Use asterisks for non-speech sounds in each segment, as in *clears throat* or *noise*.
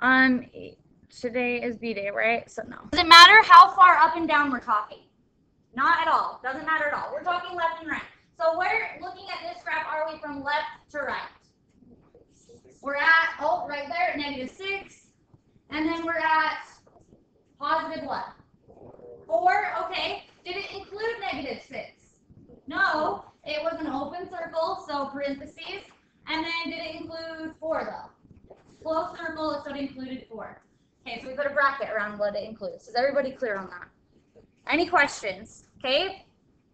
Um, today is B day, right? So no. Does it matter how far up and down we're talking? Not at all. Doesn't matter at all. We're talking left and right. So where, looking at this graph, are we from left to right? We're at, oh, right there, negative 6. And then we're at positive what? 4, okay. Did it include negative 6? No, it was an open circle, so parentheses. And then did it include 4 though? Closed circle, so it included 4. Okay, so we put a bracket around what it includes. Is everybody clear on that? Any questions? Okay.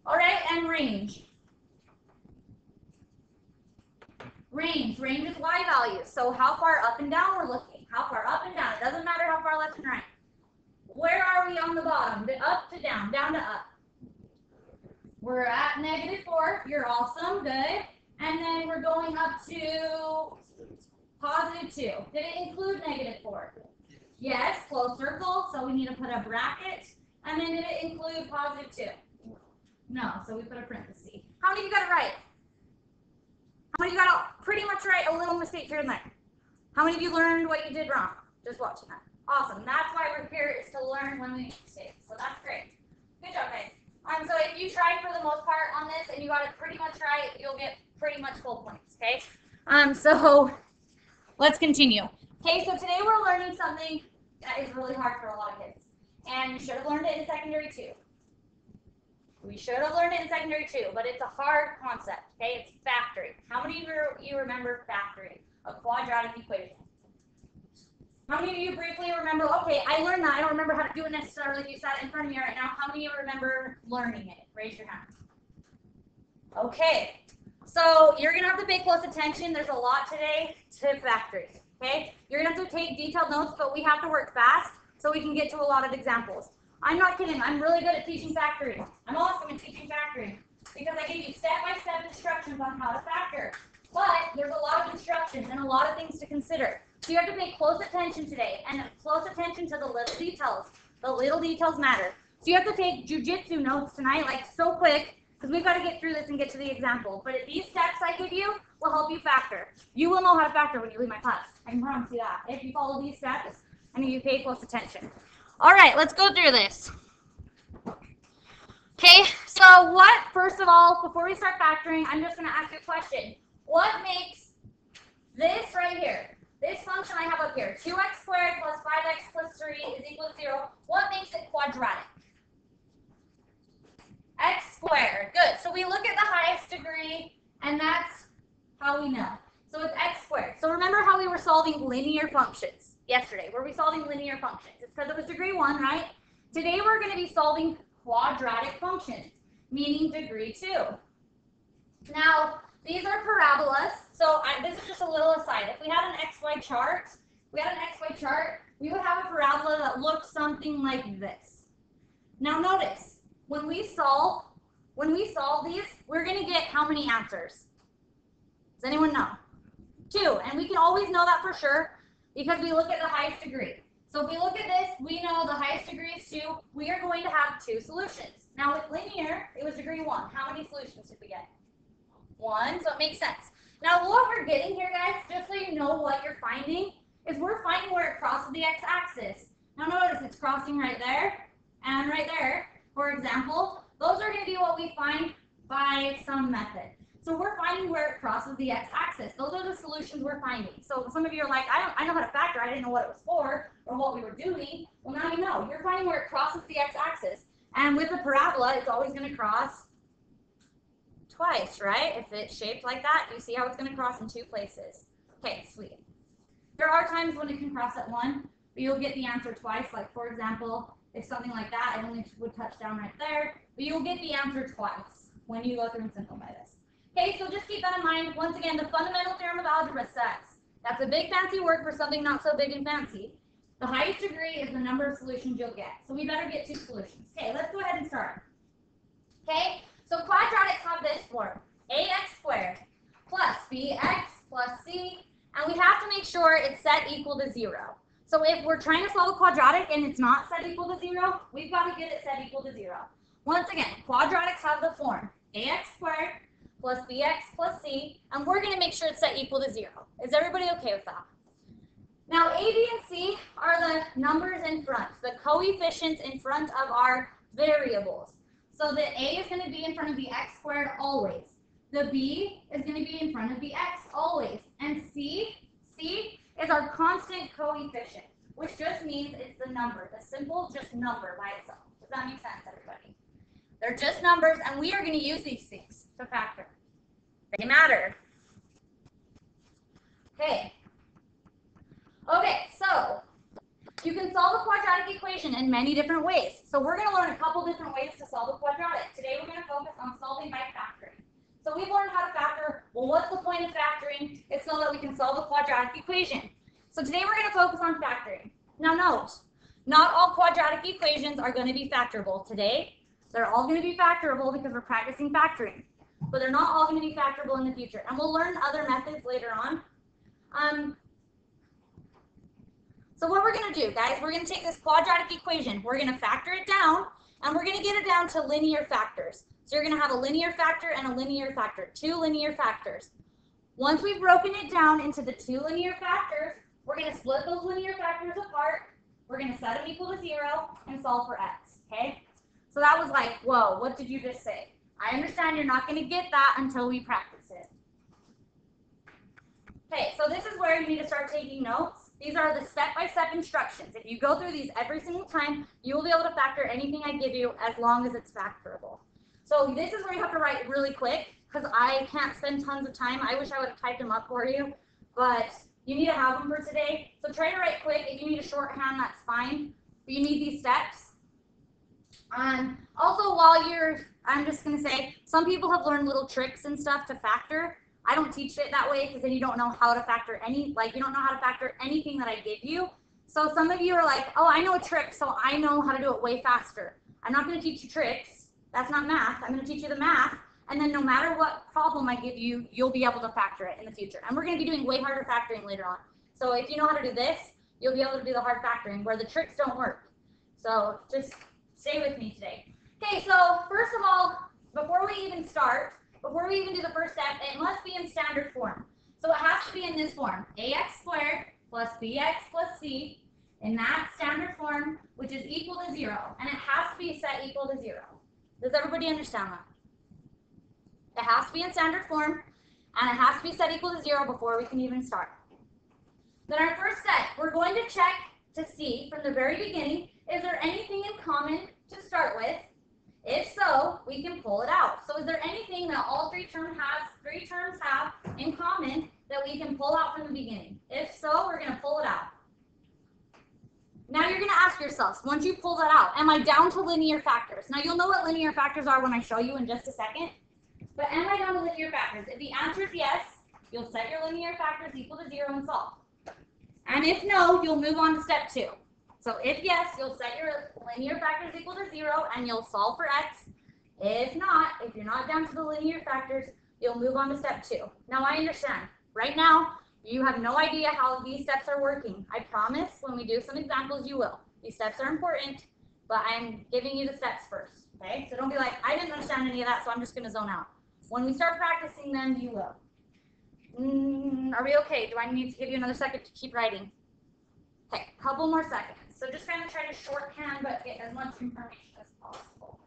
All right, and range. Range. Range is y values. So how far up and down we're looking. How far up and down. It doesn't matter how far left and right. Where are we on the bottom? The up to down, down to up. We're at negative 4. You're awesome. Good. And then we're going up to positive 2. Did it include negative 4? Yes, closed circle. So we need to put a bracket. And then did it include positive 2? No, so we put a parenthesis. How many of you got it right? How many of you got it pretty much right? A little mistake here and there. How many of you learned what you did wrong? Just watching that. Awesome. That's why we're here is to learn when we make mistakes. So that's great. Good job, guys. Um, so if you tried for the most part on this and you got it pretty much right, you'll get pretty much full points, okay? Um, so let's continue. Okay, so today we're learning something that is really hard for a lot of kids. And you should have learned it in secondary too. We should have learned it in secondary too, but it's a hard concept, okay? It's factoring. How many of you remember factoring? A quadratic equation. How many of you briefly remember, okay, I learned that. I don't remember how to do it necessarily you sat in front of me right now. How many of you remember learning it? Raise your hand. Okay, so you're going to have to pay close attention. There's a lot today to factoring, okay? You're going to have to take detailed notes, but we have to work fast so we can get to a lot of examples. I'm not kidding. I'm really good at teaching factoring. I'm awesome at teaching factoring because I give you step-by-step -step instructions on how to factor. But there's a lot of instructions and a lot of things to consider. So you have to pay close attention today and close attention to the little details. The little details matter. So you have to take jujitsu notes tonight, like so quick, because we've got to get through this and get to the example. But these steps I give you will help you factor. You will know how to factor when you leave my class. I can promise you that. If you follow these steps and you pay close attention. All right, let's go through this. Okay, so what, first of all, before we start factoring, I'm just going to ask you a question. What makes this right here, this function I have up here, 2x squared plus 5x plus 3 is equal to 0, what makes it quadratic? X squared. Good. So we look at the highest degree, and that's how we know. So it's x squared. So remember how we were solving linear functions yesterday? Were we solving linear functions? It's because it was degree 1, right? Today we're going to be solving quadratic functions, meaning degree 2. Now, these are parabolas. So I, this is just a little aside. If we had an XY chart, we had an XY chart, we would have a parabola that looked something like this. Now notice, when we solve, when we solve these, we're going to get how many answers? Does anyone know? Two. And we can always know that for sure because we look at the highest degree. So if we look at this, we know the highest degree is 2. We are going to have two solutions. Now with linear, it was degree 1. How many solutions did we get? one, so it makes sense. Now, what we're getting here, guys, just so you know what you're finding, is we're finding where it crosses the x-axis. Now, notice it's crossing right there and right there, for example. Those are going to be what we find by some method. So we're finding where it crosses the x-axis. Those are the solutions we're finding. So some of you are like, I, don't, I know how to factor. I didn't know what it was for or what we were doing. Well, now you know. You're finding where it crosses the x-axis. And with a parabola, it's always going to cross twice, right? If it's shaped like that, you see how it's going to cross in two places. Okay, sweet. There are times when it can cross at one, but you'll get the answer twice. Like, for example, if something like that, it only would touch down right there, but you'll get the answer twice when you go through and simplify this. Okay, so just keep that in mind. Once again, the fundamental theorem of algebra says, that's a big fancy word for something not so big and fancy. The highest degree is the number of solutions you'll get. So we better get two solutions. Okay, let's go ahead and start. Okay, so quadratics have this form, ax squared plus bx plus c, and we have to make sure it's set equal to 0. So if we're trying to solve a quadratic and it's not set equal to 0, we've got to get it set equal to 0. Once again, quadratics have the form ax squared plus bx plus c, and we're going to make sure it's set equal to 0. Is everybody okay with that? Now, A, B, and C are the numbers in front, the coefficients in front of our variables. So the A is going to be in front of the x squared always. The B is going to be in front of the x always. And C, C is our constant coefficient, which just means it's the number, the simple just number by itself. Does that make sense, everybody? They're just numbers, and we are going to use these things to factor. They matter. Okay. Okay, so you can solve a quadratic equation in many different ways. So we're going to learn a couple different ways to solve a quadratic. Today we're going to focus on solving by factoring. So we've learned how to factor. Well, what's the point of factoring? It's so that we can solve a quadratic equation. So today we're going to focus on factoring. Now note, not all quadratic equations are going to be factorable. Today, they're all going to be factorable because we're practicing factoring. But they're not all going to be factorable in the future. And we'll learn other methods later on. Um, so what we're going to do, guys, we're going to take this quadratic equation. We're going to factor it down, and we're going to get it down to linear factors. So you're going to have a linear factor and a linear factor, two linear factors. Once we've broken it down into the two linear factors, we're going to split those linear factors apart. We're going to set them equal to 0 and solve for x, okay? So that was like, whoa, what did you just say? I understand you're not going to get that until we practice it. Okay, so this is where you need to start taking notes. These are the step-by-step -step instructions. If you go through these every single time, you will be able to factor anything I give you as long as it's factorable. So this is where you have to write really quick because I can't spend tons of time. I wish I would have typed them up for you, but you need to have them for today. So try to write quick. If you need a shorthand, that's fine. But you need these steps. Um, also, while you're, I'm just going to say, some people have learned little tricks and stuff to factor. I don't teach it that way because then you don't know how to factor any, like you don't know how to factor anything that I give you. So some of you are like, oh, I know a trick, so I know how to do it way faster. I'm not going to teach you tricks. That's not math. I'm going to teach you the math. And then no matter what problem I give you, you'll be able to factor it in the future. And we're going to be doing way harder factoring later on. So if you know how to do this, you'll be able to do the hard factoring where the tricks don't work. So just stay with me today. Okay, so first of all, before we even start, before we even do the first step, it must be in standard form. So it has to be in this form, ax squared plus bx plus c in that standard form, which is equal to 0. And it has to be set equal to 0. Does everybody understand that? It has to be in standard form, and it has to be set equal to 0 before we can even start. Then our first step, we're going to check to see from the very beginning, is there anything in common to start with if so, we can pull it out. So is there anything that all three terms have, three terms have in common that we can pull out from the beginning? If so, we're going to pull it out. Now you're going to ask yourselves, once you pull that out, am I down to linear factors? Now you'll know what linear factors are when I show you in just a second. But am I down to linear factors? If the answer is yes, you'll set your linear factors equal to zero and solve. And if no, you'll move on to step two. So if yes, you'll set your linear factors equal to zero and you'll solve for x. If not, if you're not down to the linear factors, you'll move on to step two. Now I understand. Right now, you have no idea how these steps are working. I promise when we do some examples, you will. These steps are important, but I'm giving you the steps first. Okay? So don't be like, I didn't understand any of that, so I'm just to zone out. When we start practicing them, you will. Mm, are we okay? Do I need to give you another second to keep writing? Okay, couple more seconds. So just kind of try to shorthand, but get as much information as possible.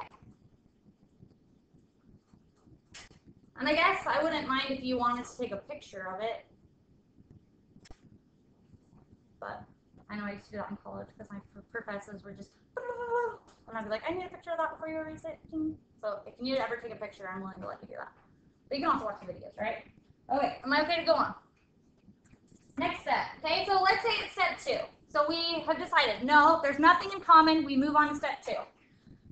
Okay. And I guess I wouldn't mind if you wanted to take a picture of it. But I know I used to do that in college because my professors were just, and I'd be like, I need a picture of that before you erase it. So if you need to ever take a picture, I'm willing to let you do that. But you can also watch the videos, right? Okay, am I okay to go on? Next step. Okay, so let's say it's step two. So we have decided, no, there's nothing in common. We move on to step two.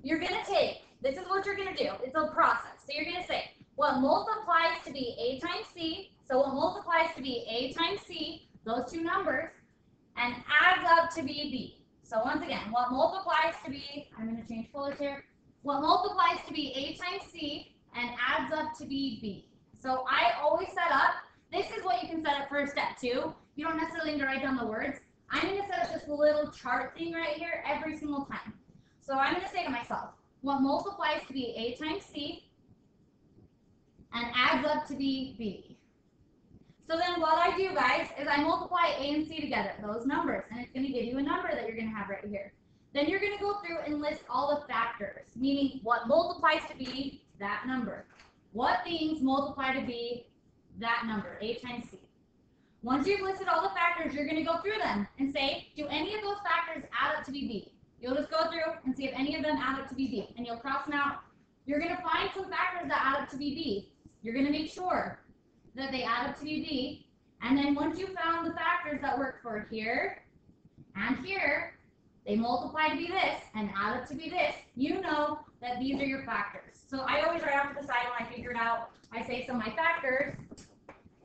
You're going to take, this is what you're going to do. It's a process. So you're going to say, what multiplies to be a times c, so what multiplies to be a times c, those two numbers, and adds up to be b. So once again, what multiplies to be, I'm going to change colors here, what multiplies to be a times c and adds up to be b. So I always set up, this is what you can set up for step two. You don't necessarily need to write down the words. I'm going to set up this little chart thing right here every single time. So I'm going to say to myself, what multiplies to be a times c and adds up to be b. So then what I do, guys, is I multiply a and c together, those numbers, and it's going to give you a number that you're going to have right here. Then you're going to go through and list all the factors, meaning what multiplies to be that number. What things multiply to be that number, a times c. Once you've listed all the factors, you're going to go through them and say, do any of those factors add up to be b? You'll just go through and see if any of them add up to be b, and you'll cross them out. You're going to find some factors that add up to be b. You're going to make sure that they add up to b, and then once you found the factors that work for here and here, they multiply to be this and add up to be this, you know that these are your factors. So I always write off to the side when I figure it out. I say, so my factors,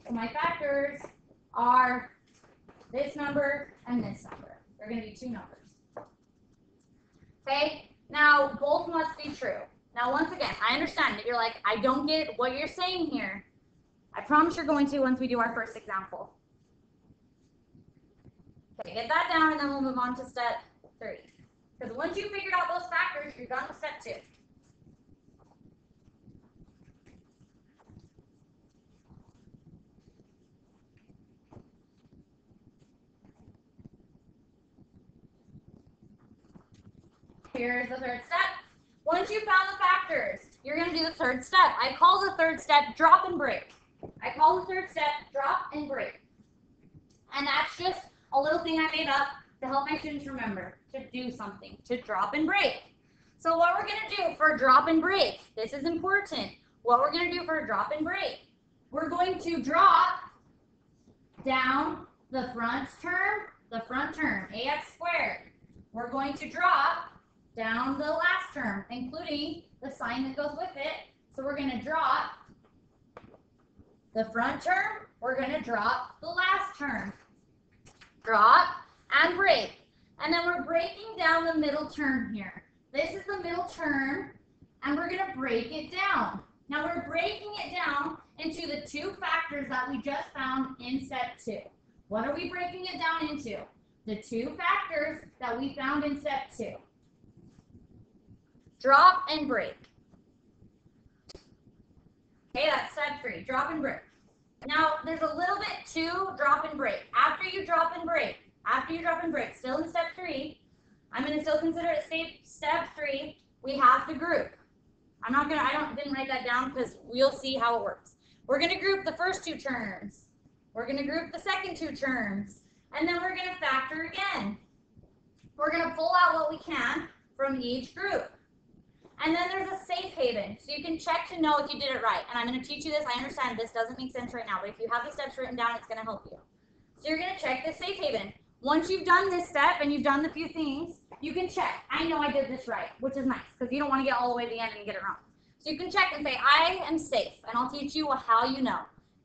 so my factors are this number and this number. They're going to be two numbers. Okay, now both must be true. Now, once again, I understand that you're like, I don't get what you're saying here. I promise you're going to once we do our first example. Okay, get that down and then we'll move on to step three. Because once you figured out those factors, you're done with step two. Here's the third step. Once you found the factors, you're going to do the third step. I call the third step drop and break. I call the third step drop and break. And that's just a little thing I made up to help my students remember to do something, to drop and break. So what we're going to do for drop and break, this is important. What we're going to do for drop and break, we're going to drop down the front term, the front term, ax squared. We're going to drop down the last term, including the sign that goes with it. So we're going to drop the front term, we're going to drop the last term. Drop and break. And then we're breaking down the middle term here. This is the middle term, and we're going to break it down. Now we're breaking it down into the two factors that we just found in step two. What are we breaking it down into? The two factors that we found in step two. Drop and break. Okay, that's step three, drop and break. Now, there's a little bit to drop and break. After you drop and break, after you drop and break, still in step three, I'm to still consider it safe. step three, we have to group. I'm not to, I don't, didn't write that down because we'll see how it works. We're to group the first two terms. We're to group the second two terms. And then we're to factor again. We're to pull out what we can from each group. And then there's a safe haven. So you can check to know if you did it right. And I'm going to teach you this. I understand this doesn't make sense right now, but if you have the steps written down, it's going to help you. So you're going to check the safe haven. Once you've done this step and you've done the few things, you can check. I know I did this right, which is nice because you don't want to get all the way to the end and get it wrong. So you can check and say, I am safe, and I'll teach you how you know.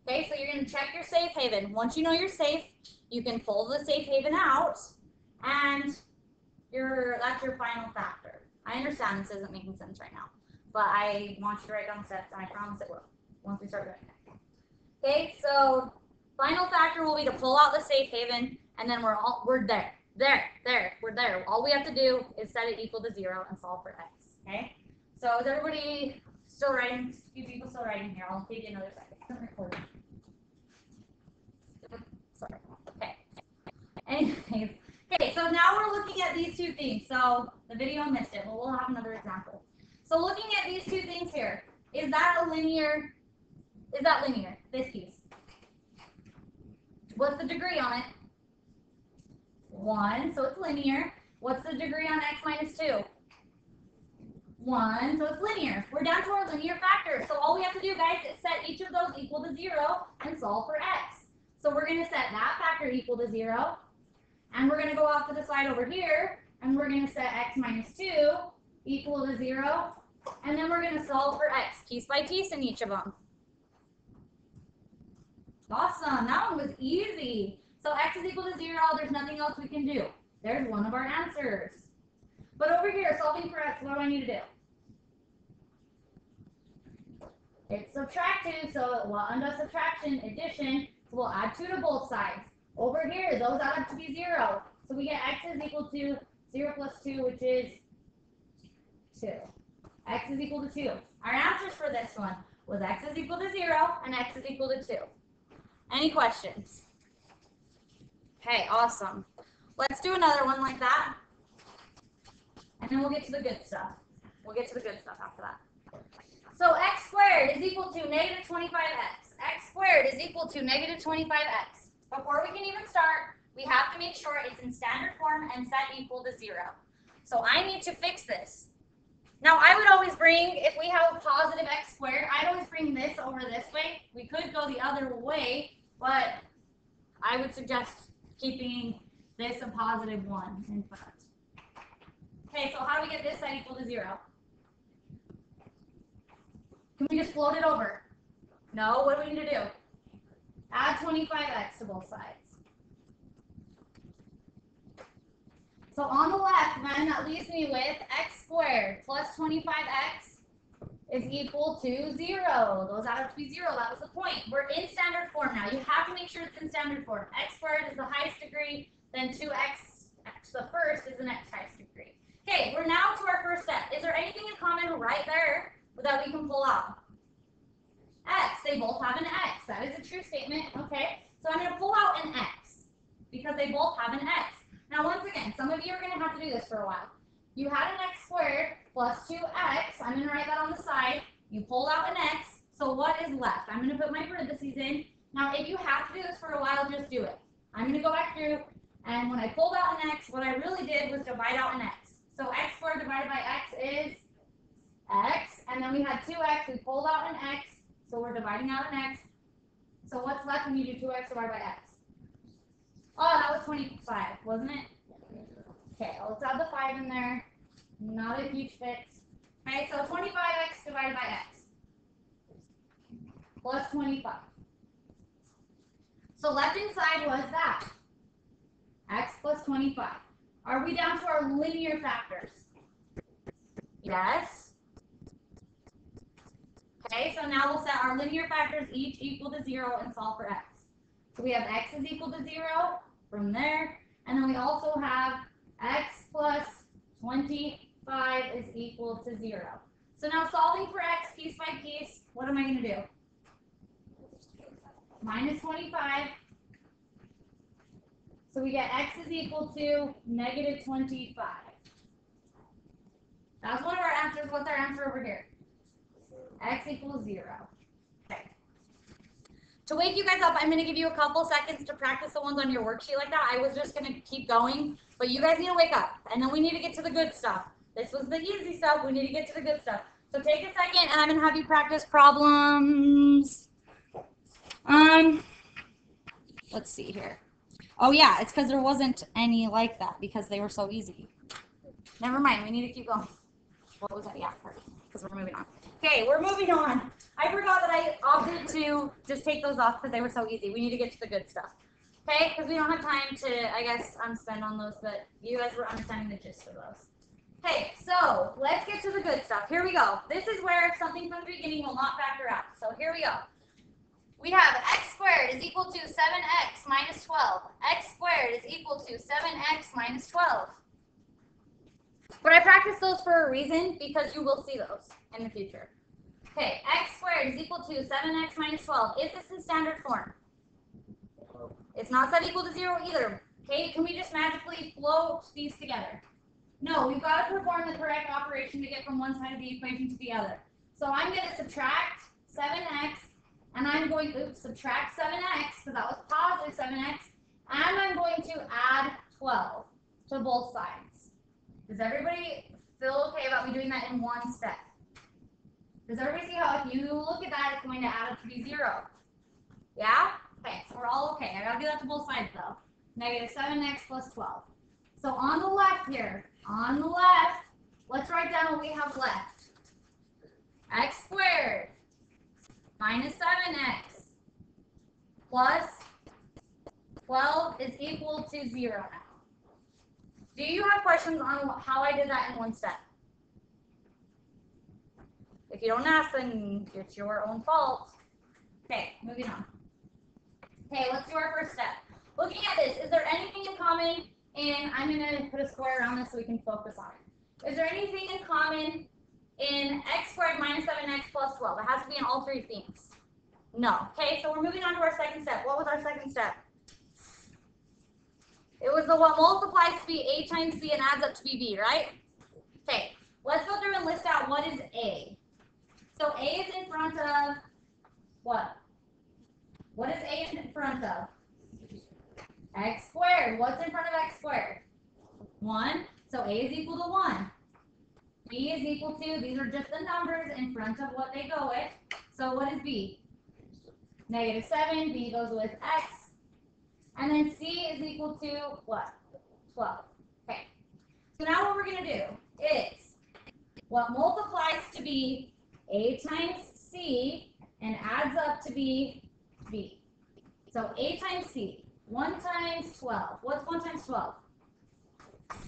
Okay, so you're going to check your safe haven. Once you know you're safe, you can pull the safe haven out, and your that's your final factor. I understand this isn't making sense right now, but I want you to write down the steps, and I promise it will once we start doing it. Okay, so final factor will be to pull out the safe haven, and then we're all we're there, there, there, we're there. All we have to do is set it equal to zero and solve for x. Okay, so is everybody still writing? A few people still writing here. I'll take you another second. Sorry. Okay. Anyways. Okay, so now we're looking at these two things. So the video missed it, but we'll have another example. So looking at these two things here, is that a linear, is that linear, this piece? What's the degree on it? One, so it's linear. What's the degree on x minus two? One, so it's linear. We're down to our linear factors. So all we have to do, guys, is set each of those equal to zero and solve for x. So we're going to set that factor equal to zero, and we're going to go off to the side over here, and we're going to set x minus 2 equal to 0. And then we're going to solve for x piece by piece in each of them. Awesome. That one was easy. So x is equal to 0. There's nothing else we can do. There's one of our answers. But over here, solving for x, what do I need to do? It's subtractive, so well, under subtraction, addition, so we'll add 2 to both sides. Over here, those add up to be 0. So we get x is equal to 0 plus 2, which is 2. x is equal to 2. Our answers for this one was x is equal to 0 and x is equal to 2. Any questions? Okay, awesome. Let's do another one like that. And then we'll get to the good stuff. We'll get to the good stuff after that. So x squared is equal to negative 25x. x squared is equal to negative 25x. Before we can even start, we have to make sure it's in standard form and set equal to 0. So I need to fix this. Now I would always bring, if we have a positive x squared, I'd always bring this over this way. We could go the other way, but I would suggest keeping this a positive 1 in front. Okay, so how do we get this side equal to 0? Can we just float it over? No, what do we need to do? Add 25x to both sides. So on the left, then, that leaves me with x squared plus 25x is equal to 0. Those add up to be 0. That was the point. We're in standard form now. You have to make sure it's in standard form. x squared is the highest degree, then 2x, x the first is the next highest degree. Okay, we're now to our first step. Is there anything in common right there that we can pull out? X. They both have an X. That is a true statement. Okay, so I'm going to pull out an X because they both have an X. Now, once again, some of you are going to have to do this for a while. You had an x squared plus 2x. I'm going to write that on the side. You pulled out an x. So what is left? I'm going to put my parentheses in. Now, if you have to do this for a while, just do it. I'm going to go back through, and when I pulled out an x, what I really did was divide out an x. So x squared divided by x is x, and then we had 2x. We pulled out an x, dividing out an x. So what's left when you do 2x divided by x? Oh, that was 25, wasn't it? Okay, let's add the 5 in there. Not a huge fix. Okay, so 25x divided by x. Plus 25. So left inside was that. x plus 25. Are we down to our linear factors? Yes. Okay, so now we'll set our linear factors each equal to 0 and solve for x. So we have x is equal to 0, from there. And then we also have x plus 25 is equal to 0. So now solving for x piece by piece, what am I going to do? Minus 25. So we get x is equal to negative 25. That's one of our answers. What's our answer over here? X equals 0. To wake you guys up, I'm going to give you a couple seconds to practice the ones on your worksheet like that. I was just going to keep going, but you guys need to wake up, and then we need to get to the good stuff. This was the easy stuff. We need to get to the good stuff. So take a second, and I'm going to have you practice problems. Um, let's see here. Oh, yeah, it's because there wasn't any like that because they were so easy. Never mind. We need to keep going. What was that? Yeah, because we're moving on. Okay, we're moving on. I forgot that I opted to just take those off because they were so easy. We need to get to the good stuff. Okay, because we don't have time to, I guess, um, spend on those, but you guys were understanding the gist of those. Okay, so let's get to the good stuff. Here we go. This is where something from the beginning will not factor out. So here we go. We have x squared is equal to 7x minus 12. x squared is equal to 7x minus 12. But I practice those for a reason because you will see those in the future. Okay, x squared is equal to 7x minus 12. Is this in standard form? It's not set equal to 0 either. Okay, can we just magically float these together? No, we've got to perform the correct operation to get from one side of the equation to the other. So I'm going to subtract 7x, and I'm going to subtract 7x, because that was positive 7x, and I'm going to add 12 to both sides. Does everybody feel okay about me doing that in one step? Does everybody see how if you look at that, it's going to add up to be zero? Yeah? Okay, so we're all okay. I gotta do that to both sides though. Negative 7x plus 12. So on the left here, on the left, let's write down what we have left. x squared minus 7x plus 12 is equal to 0 now. Do you have questions on how I did that in one step? If you don't ask, then it's your own fault. Okay, moving on. Okay, let's do our first step. Looking at this, is there anything in common? And I'm going to put a square around this so we can focus on it. Is there anything in common in x squared minus 7x plus 12? It has to be in all three things. No. Okay, so we're moving on to our second step. What was our second step? It was the what multiplies to be a times b and adds up to be b, right? Okay, let's go through and list out what is a. So a is in front of what? What is a in front of? x squared. What's in front of x squared? 1. So a is equal to 1. b is equal to, these are just the numbers in front of what they go with. So what is b? Negative 7. b goes with x. And then c is equal to what? 12. Okay. So now what we're going to do is what multiplies to be a times c and adds up to be b. So a times c. 1 times 12. What's 1 times 12?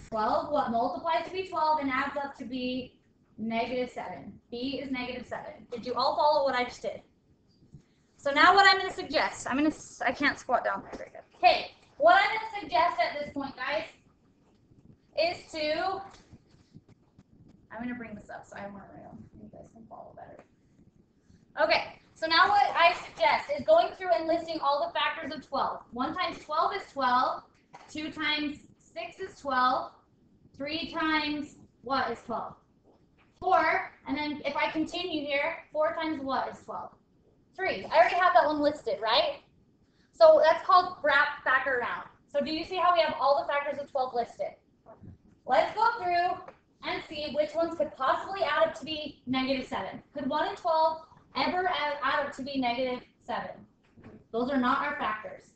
12. What multiplies to be 12 and adds up to be negative 7. B is negative 7. Did you all follow what I just did? So now what I'm going to suggest, I'm going to, I can't squat down there very good. Okay, what I'm going to suggest at this point, guys, is to, I'm going to bring this up so I have more room. You guys can follow better. Okay, so now what I suggest is going through and listing all the factors of 12. 1 times 12 is 12. 2 times 6 is 12. 3 times what is 12? 4. And then if I continue here, 4 times what is 12? 3. I already have that one listed, right? So that's called wrap factor around. So do you see how we have all the factors of 12 listed? Let's go through and see which ones could possibly add up to be negative 7. Could 1 and 12 ever add up to be negative 7. Those are not our factors.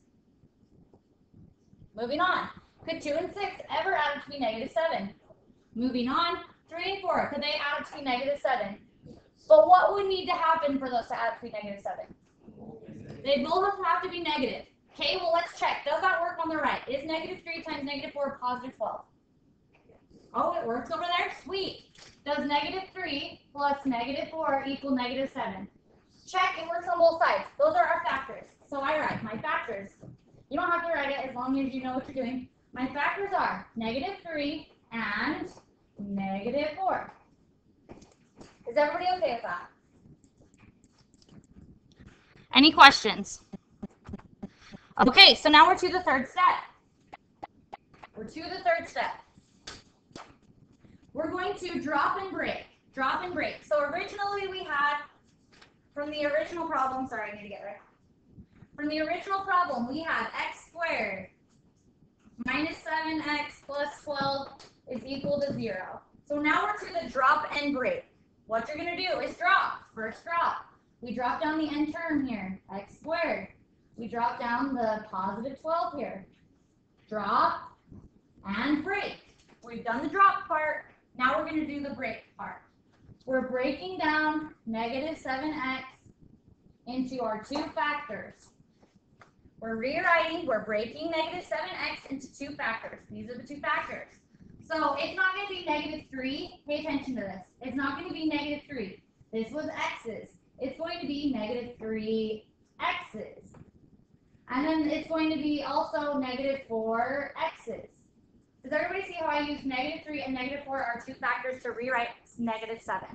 Moving on. Could 2 and 6 ever add up to be negative 7? Moving on. 3 and 4, could they add up to be negative 7? But what would need to happen for those to add to negative 7? They both have to be negative. Okay, well, let's check. Does that work on the right? Is negative 3 times negative 4 positive 12? Oh, it works over there? Sweet. Does negative 3 plus negative 4 equal negative 7? Check, it works on both sides. Those are our factors. So I write my factors. You don't have to write it as long as you know what you're doing. My factors are negative 3 and negative 4. Is everybody okay with that? Any questions? Okay, so now we're to the third step. We're to the third step we're going to drop and break. Drop and break. So originally we had, from the original problem, sorry, I need to get right. From the original problem, we had x squared minus 7x plus 12 is equal to 0. So now we're to the drop and break. What you're going to do is drop. First drop. We drop down the end term here, x squared. We drop down the positive 12 here. Drop and break. We've done the drop part. Now we're going to do the break part. We're breaking down negative 7x into our two factors. We're rewriting, we're breaking negative 7x into two factors. These are the two factors. So it's not going to be negative 3. Pay attention to this. It's not going to be negative 3. This was x's. It's going to be negative 3 x's. And then it's going to be also negative 4 x's. Does everybody see how I use negative 3 and negative 4 are two factors to rewrite negative 7?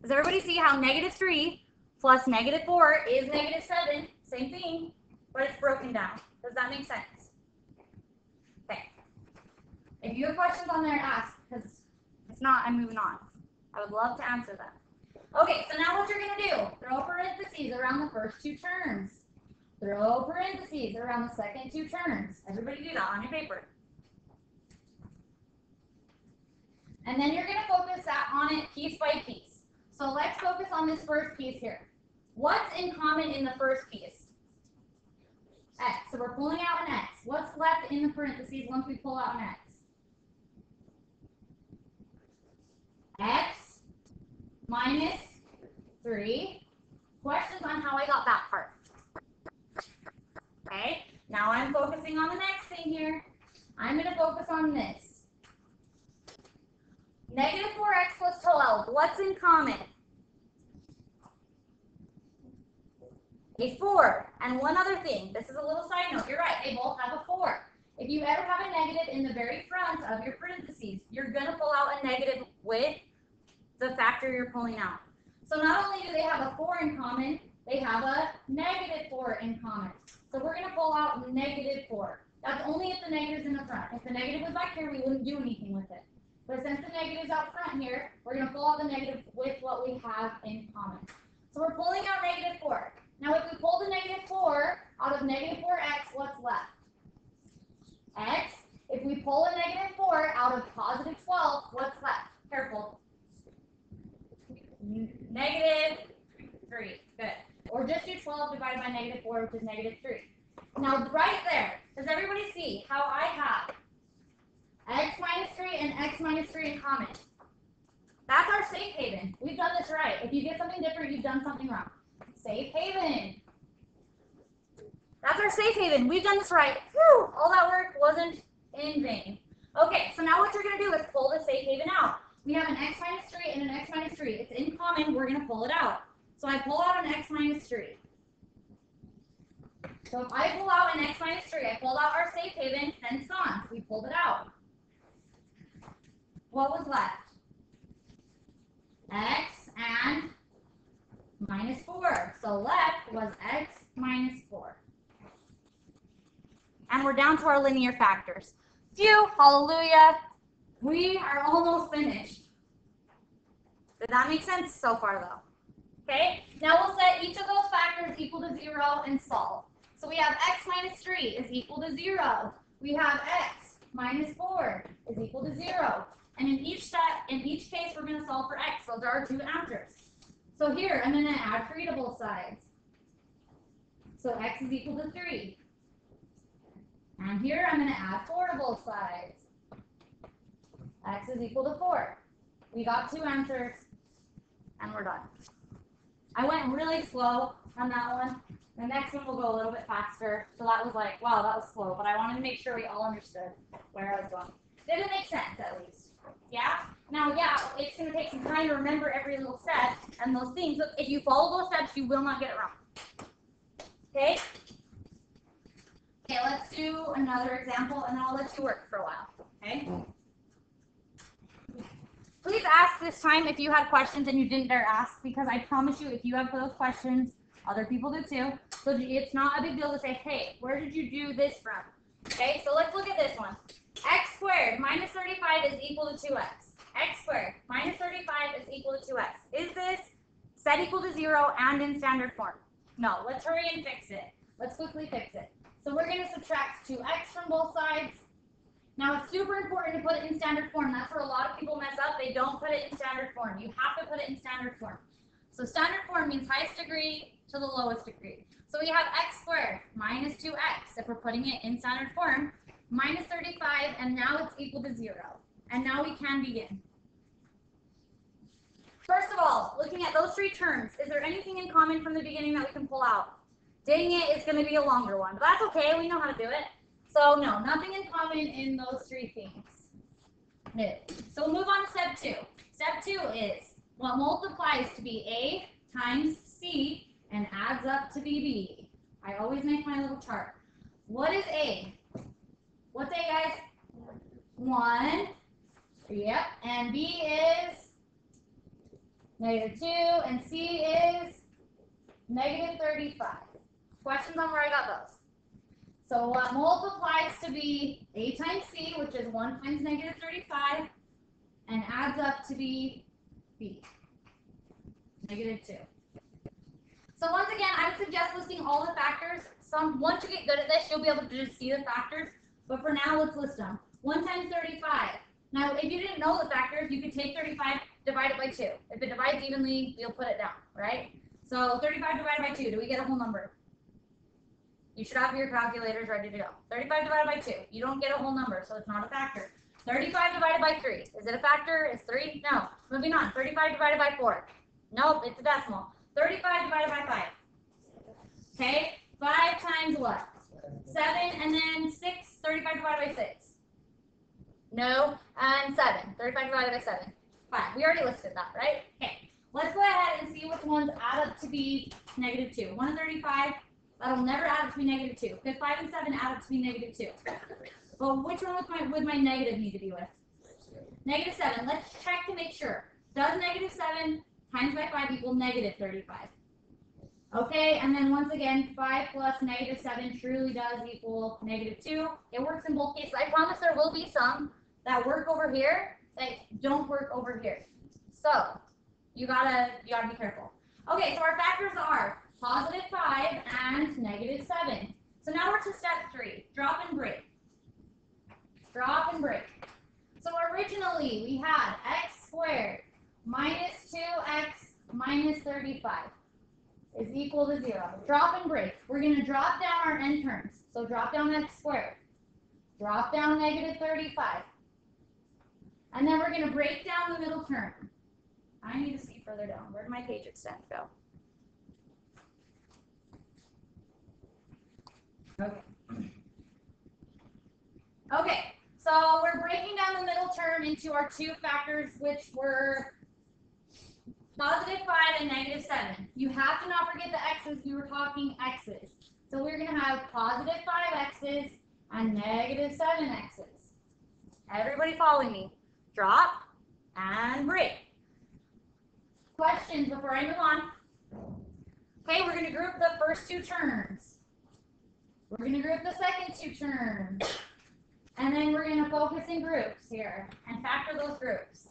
Does everybody see how negative 3 plus negative 4 is negative 7? Same thing, but it's broken down. Does that make sense? If you have questions on there, ask, because if not, I'm moving on. I would love to answer them. Okay, so now what you're going to do, throw parentheses around the first two terms. Throw parentheses around the second two terms. Everybody do that on your paper. And then you're going to focus that on it piece by piece. So let's focus on this first piece here. What's in common in the first piece? X. So we're pulling out an X. What's left in the parentheses once we pull out an X? X minus 3. Questions on how I got that part? Okay, now I'm focusing on the next thing here. I'm going to focus on this. Negative 4x plus 12. What's in common? A 4. And one other thing. This is a little side note. You're right. They both have a 4. If you ever have a negative in the very front of your parentheses, you're going to pull out a negative with the factor you're pulling out. So not only do they have a 4 in common, they have a negative 4 in common. So we're going to pull out negative 4. That's only if the negative's in the front. If the negative was back here, we wouldn't do anything with it. But since the negative's out front here, we're going to pull out the negative with what we have in common. So we're pulling out negative 4. Now if we pull the negative 4 out of negative 4x, what's left? x. If we pull a negative 4 out of positive 12, what's left? Careful. Negative 3. Good. Or just do 12 divided by negative 4, which is negative 3. Now, right there, does everybody see how I have x minus 3 and x minus 3 in common? That's our safe haven. We've done this right. If you get something different, you've done something wrong. Safe haven. That's our safe haven. We've done this right. Whew, all that work wasn't in vain. Okay, so now what you're going to do is pull the safe haven out. We have an x minus 3 and an x minus 3. It's in common. We're going to pull it out. So I pull out an x minus 3. So if I pull out an x minus 3, I pulled out our safe haven, hence gone. We pulled it out. What was left? x and minus 4. So left was x minus 4. And we're down to our linear factors. Phew, hallelujah. We are almost finished. Did that make sense so far though? Okay, now we'll set each of those factors equal to 0 and solve. So we have x minus 3 is equal to 0. We have x minus 4 is equal to 0. And in each step, in each case, we're going to solve for x. Those are our two answers. So here, I'm going to add 3 to both sides. So x is equal to 3. And here, I'm going to add 4 to both sides. X is equal to 4. We got two answers, and we're done. I went really slow on that one. The next one will go a little bit faster. So that was like, wow, that was slow. But I wanted to make sure we all understood where I was going. Did it make sense, at least? Yeah? Now, yeah, it's going to take some time to remember every little step and those things. So if you follow those steps, you will not get it wrong. Okay? Okay, let's do another example, and then I'll let you work for a while. Okay? Please ask this time if you had questions and you didn't dare ask, because I promise you, if you have those questions, other people do too. So it's not a big deal to say, hey, where did you do this from? Okay, so let's look at this one. x squared minus 35 is equal to 2x. x squared minus 35 is equal to 2x. Is this set equal to 0 and in standard form? No, let's hurry and fix it. Let's quickly fix it. So we're going to subtract 2x from both sides. Now it's super important to put it in standard form. That's where a lot of people mess up. They don't put it in standard form. You have to put it in standard form. So standard form means highest degree to the lowest degree. So we have x squared minus 2x, if we're putting it in standard form, minus 35, and now it's equal to 0. And now we can begin. First of all, looking at those three terms, is there anything in common from the beginning that we can pull out? Dang it, it's going to be a longer one. But that's okay, we know how to do it. So no, nothing in common in those three things. No. So we'll move on to step two. Step two is what multiplies to be A times C and adds up to be B. I always make my little chart. What is A? What's A, guys? 1. Yep. And B is negative 2. And C is negative 35. Questions on where I got those? So uh, what multiplies to be A times C, which is 1 times negative 35, and adds up to be B, negative 2. So once again, I would suggest listing all the factors. Some Once you get good at this, you'll be able to just see the factors. But for now, let's list them. 1 times 35. Now, if you didn't know the factors, you could take 35, divide it by 2. If it divides evenly, you'll put it down, right? So 35 divided by 2, do we get a whole number? You should have your calculators ready to go. 35 divided by 2. You don't get a whole number, so it's not a factor. 35 divided by 3. Is it a factor? Is 3? No. Moving on. 35 divided by 4. Nope, it's a decimal. 35 divided by 5. Okay? 5 times what? 7, and then 6. 35 divided by 6. No, and 7. 35 divided by 7. 5. We already listed that, right? Okay. Let's go ahead and see which ones add up to be negative 2. 1 and 35, that'll never add up to be negative 2. Because 5 and 7 add up to be negative 2. But which one would my, would my negative need to be with? Negative 7. Let's check to make sure. Does negative 7 times by 5 equal negative 35? Okay, and then once again, 5 plus negative 7 truly does equal negative 2. It works in both cases. I promise there will be some that work over here that don't work over here. So, you gotta, you gotta be careful. Okay, so our factors are positive 5 and negative 7. So now we're to step 3, drop and break. Drop and break. So originally we had x squared minus 2x minus 35 is equal to 0. Drop and break. We're going to drop down our end terms. So drop down x squared. Drop down negative 35. And then we're going to break down the middle term. I need to see further down. Where did my page extend go? Okay. Okay, so we're breaking down the middle term into our two factors, which were positive 5 and negative 7. You have to not forget the x's. We were talking x's. So we're going to have positive 5 x's and negative 7 x's. Everybody following me. Drop and break. Questions before I move on? Okay, we're going to group the first two terms. We're going to group the second two terms. And then we're going to focus in groups here and factor those groups.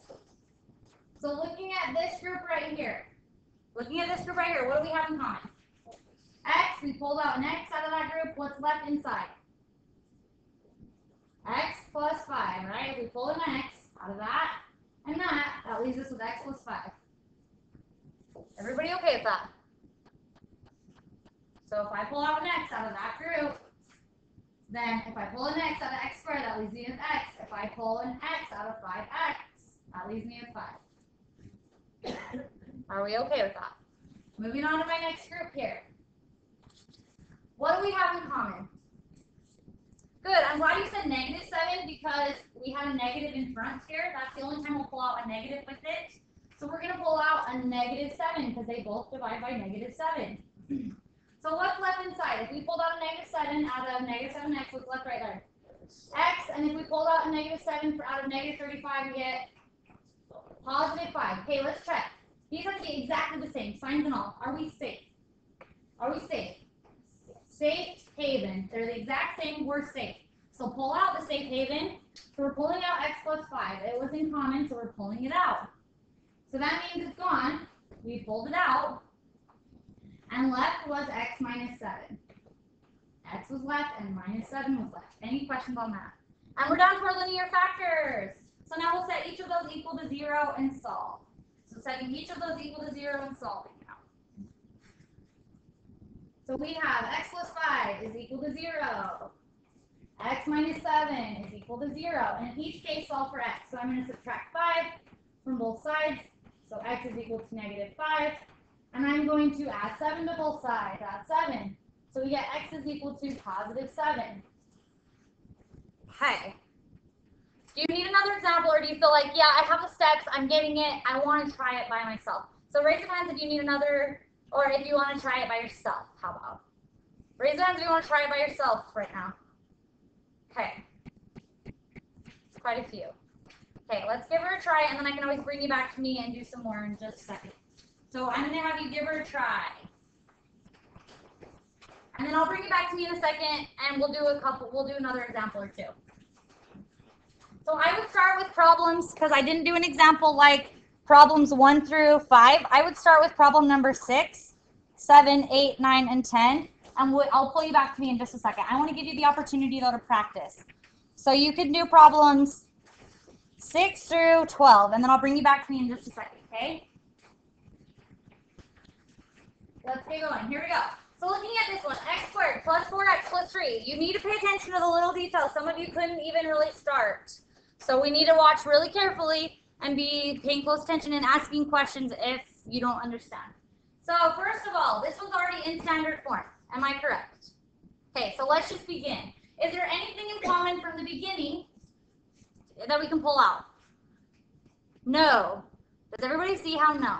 So looking at this group right here, looking at this group right here, what do we have in common? X, we pulled out an X out of that group. What's left inside? X plus 5, right? We pull an X out of that and that. That leaves us with X plus 5. Everybody okay with that? So if I pull out an X out of that group, then if I pull an x out of x squared, that leaves me with x. If I pull an x out of 5x, that leaves me with 5. Are we okay with that? Moving on to my next group here. What do we have in common? Good. I'm glad you said negative 7 because we had a negative in front here. That's the only time we'll pull out a negative with it. So we're going to pull out a negative 7 because they both divide by negative 7. *clears throat* So what's left inside? If we pulled out a negative 7 out of negative 7x, what's left right there? X, and if we pulled out a negative 7 out of negative 35, we get positive 5. Okay, let's check. These are exactly the same, signs and all. Are we safe? Are we safe? Safe haven. They're the exact same, we're safe. So pull out the safe haven. So we're pulling out x plus 5. It was in common, so we're pulling it out. So that means it's gone. We pulled it out and left was x minus 7. x was left and minus 7 was left. Any questions on that? And we're down to our linear factors. So now we'll set each of those equal to 0 and solve. So setting each of those equal to 0 and solving now. So we have x plus 5 is equal to 0. x minus 7 is equal to 0. And in each case, solve for x. So I'm going to subtract 5 from both sides. So x is equal to negative 5. And I'm going to add 7 to both sides. Add 7. So we get x is equal to positive 7. Okay. Do you need another example or do you feel like, yeah, I have the steps, I'm getting it, I want to try it by myself? So raise your hands if you need another, or if you want to try it by yourself. How about? Raise your hands if you want to try it by yourself right now. Okay. Quite a few. Okay, let's give her a try, and then I can always bring you back to me and do some more in just a second. So I'm going to have you give her a try. And then I'll bring you back to me in a second and we'll do a couple, we'll do another example or two. So I would start with problems because I didn't do an example like problems one through five. I would start with problem number six, seven, eight, nine, and 10. And we'll, I'll pull you back to me in just a second. I want to give you the opportunity though to practice. So you can do problems six through 12 and then I'll bring you back to me in just a second, okay? Let's get going. Here we go. So looking at this one, x squared plus 4x plus 3. You need to pay attention to the little details. Some of you couldn't even really start. So we need to watch really carefully and be paying close attention and asking questions if you don't understand. So first of all, this one's already in standard form. Am I correct? Okay, so let's just begin. Is there anything in common from the beginning that we can pull out? No. Does everybody see how no?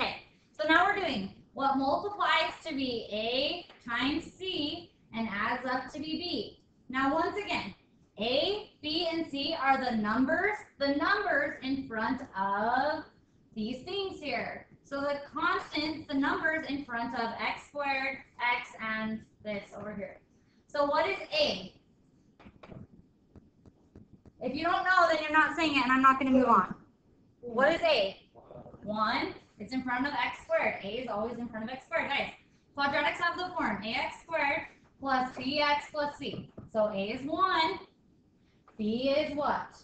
Okay, so now we're doing what multiplies to be A times C and adds up to be B. Now once again, A, B, and C are the numbers, the numbers in front of these things here. So the constants, the numbers in front of x squared, x, and this over here. So what is a? If you don't know, then you're not saying it, and I'm not going to move on. What is a? 1. It's in front of x squared. a is always in front of x squared. Guys, quadratics have the form ax squared plus bx plus c. So a is 1, b is what?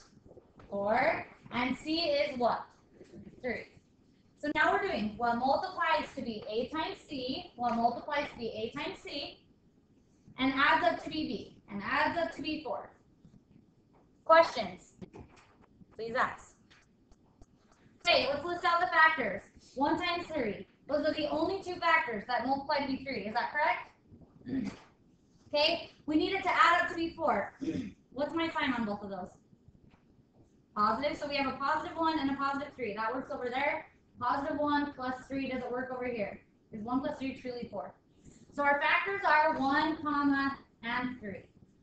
4, and c is what? 3. So now we're doing what multiplies to be a times c, what multiplies to be a times c, and adds up to be b, and adds up to be 4. Questions? Please ask. Okay, let's list out the factors. 1 times 3. Those are the only two factors that multiply to be 3. Is that correct? *clears throat* Okay, we need it to add up to be 4. *clears throat* What's my sign on both of those? Positive, so we have a positive 1 and a positive 3. That works over there. Positive 1 plus 3 doesn't work over here. Is 1 plus 3 truly 4? So our factors are 1, comma, and 3.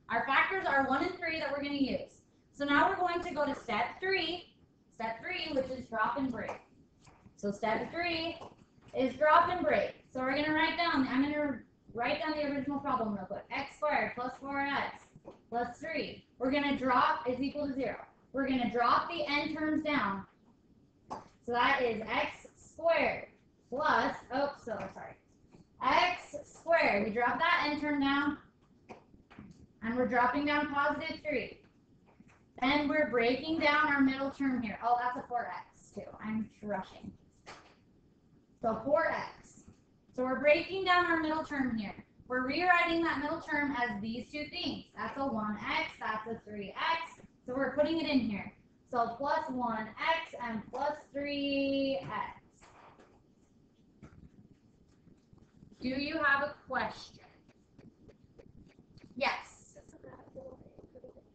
Our factors are 1 and 3 that we're going to use. So now we're going to go to step 3. Step 3, which is drop and break. So step 3 is drop and break. So we're going to write down, I'm going to write down the original problem real quick. x squared plus 4x plus 3. We're going to drop is equal to 0. We're going to drop the end terms down. So that is x squared plus, oh, so sorry, x squared. We drop that end term down, and we're dropping down positive 3. Then we're breaking down our middle term here. Oh, that's a 4x too. I'm rushing. So 4x. So we're breaking down our middle term here. We're rewriting that middle term as these two things. That's a 1x, that's a 3x. So we're putting it in here. So plus 1x and plus 3x. Do you have a question? Yes.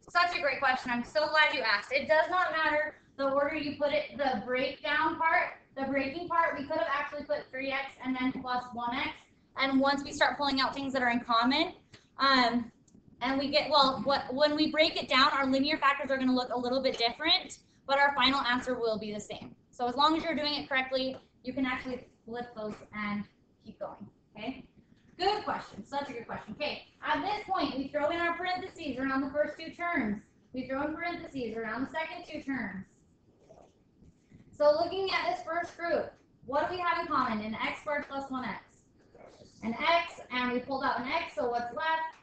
Such a great question. I'm so glad you asked. It does not matter the order you put it, the breakdown part, the breaking part, we could have actually put 3x and then plus 1x. And once we start pulling out things that are in common, um, and we get, well, what when we break it down, our linear factors are going to look a little bit different, but our final answer will be the same. So as long as you're doing it correctly, you can actually flip those and keep going, okay? Good question, such a good question. Okay, at this point, we throw in our parentheses around the first two terms. We throw in parentheses around the second two terms. So looking at this first group, what do we have in common? An x squared plus 1x. An x, and we pulled out an x, so what's left?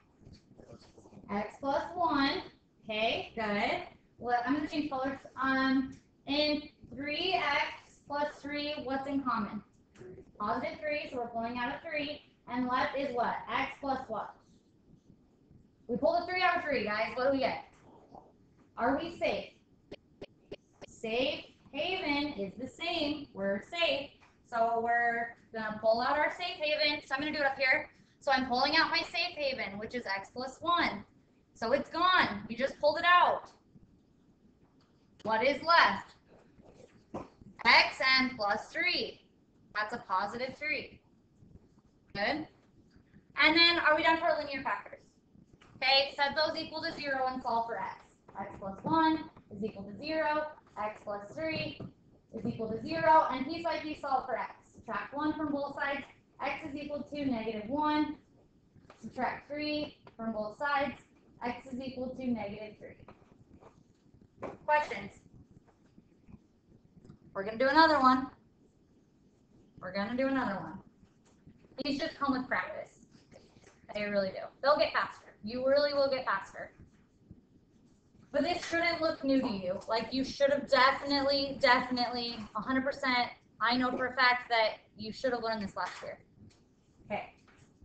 x plus 1. Okay, good. Well, I'm going to change colors. Um, in 3x plus 3, what's in common? Positive 3, so we're pulling out a 3. And left is what? x plus what? We pulled a 3 out of 3, guys. What do we get? Are we safe? Safe haven is the same. We're safe. So we're going to pull out our safe haven. So I'm going to do it up here. So I'm pulling out my safe haven, which is x plus 1. So it's gone. You just pulled it out. What is left? x and plus 3. That's a positive 3. Good. And then are we done for our linear factors? Okay, set those equal to 0 and solve for x. x plus 1 is equal to 0. X plus 3 is equal to 0. And piece by piece solve for x. Subtract 1 from both sides. x is equal to negative 1. Subtract 3 from both sides x is equal to negative 3. Questions? We're going to do another one. We're going to do another one. These just come with practice. They really do. They'll get faster. You really will get faster. But this shouldn't look new to you. Like you should have definitely, definitely, 100%. I know for a fact that you should have learned this last year. Okay.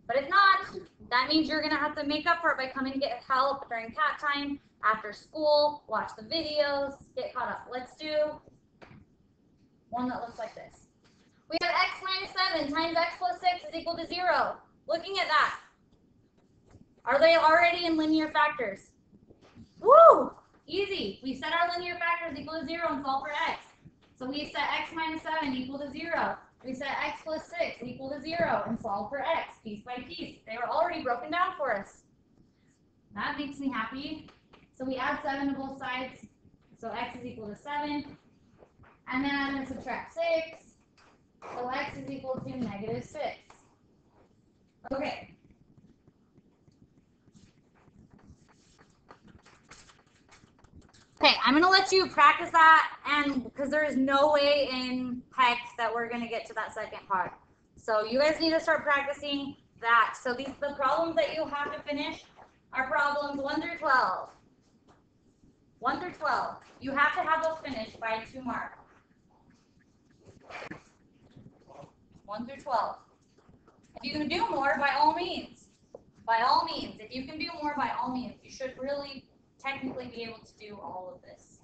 But if not, that means you're going to have to make up for it by coming to get help during cat time, after school, watch the videos, get caught up. Let's do one that looks like this. We have x minus 7 times x plus 6 is equal to 0. Looking at that, are they already in linear factors? Woo! Easy. We set our linear factors equal to 0 and solve for x. So we set x minus 7 equal to 0. We set x plus 6 equal to 0 and solve for x piece by piece. They were already broken down for us. That makes me happy. So we add 7 to both sides. So x is equal to 7. And then I'm going to subtract 6. So x is equal to negative 6. Okay. Okay, I'm to let you practice that, and because there is no way in heck that we're to get to that second part. So you guys need to start practicing that. So these the problems that you have to finish are problems 1 through 12. 1 through 12. You have to have those finished by tomorrow. 1 through 12. If you can do more, by all means. By all means. If you can do more, by all means. You should really technically be able to do all of this.